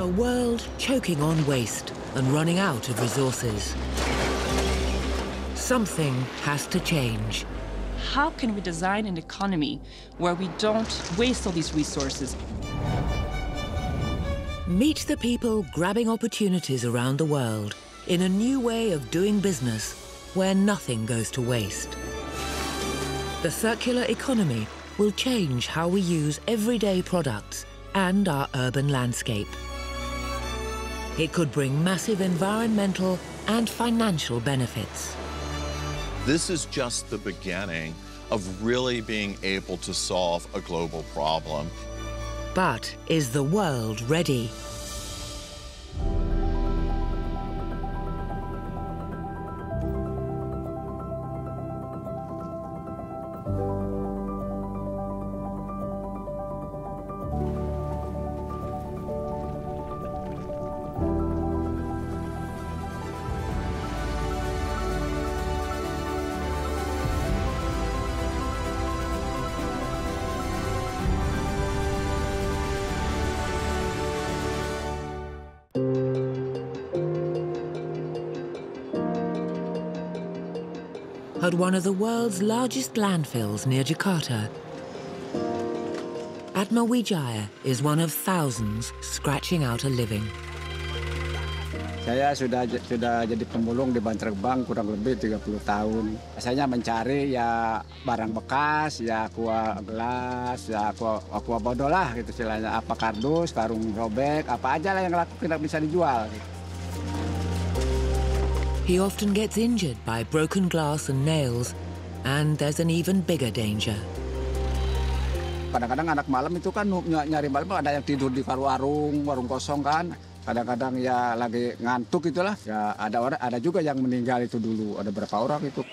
A world choking on waste and running out of resources. Something has to change. How can we design an economy where we don't waste all these resources? Meet the people grabbing opportunities around the world in a new way of doing business where nothing goes to waste. The circular economy will change how we use everyday products and our urban landscape. It could bring massive environmental and financial benefits. This is just the beginning of really being able to solve a global problem. But is the world ready? At one of the world's largest landfills near Jakarta. Atma Wijaya is one of thousands scratching out a living. Saya sudah sudah jadi pemulung di Bantar Gebang kurang lebih 30 tahun. Saya mencari ya barang bekas, ya aqua gelas, ya aqua, aqua bodoh lah gitu istilahnya. Apa kardus, karung robek, apa aja lah yang laku tidak bisa dijual. Gitu. He often gets injured by broken glass and nails, and there's an even bigger danger. Kadang-kadang anak malam itu kan nyari malam ada yang tidur di warung, warung kosong kan. Kadang-kadang ya lagi ngantuk itulah. Ya ada orang, ada juga yang meninggal itu dulu. Ada berapa orang itu.